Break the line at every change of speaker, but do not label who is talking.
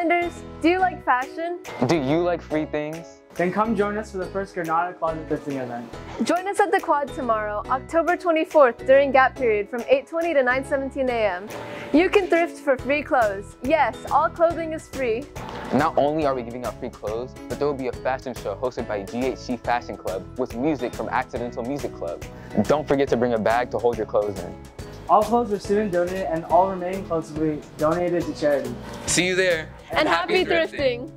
Highlanders, do you like fashion?
Do you like free things?
Then come join us for the first Granada Closet Thrifting event.
Join us at the Quad tomorrow, October 24th during gap period from 8.20 to 9.17 a.m. You can thrift for free clothes. Yes, all clothing is free.
Not only are we giving out free clothes, but there will be a fashion show hosted by GHC Fashion Club with music from Accidental Music Club. Don't forget to bring a bag to hold your clothes in.
All clothes were student donated and all remaining clothes will be donated to charity.
See you there.
And, happy thrifting.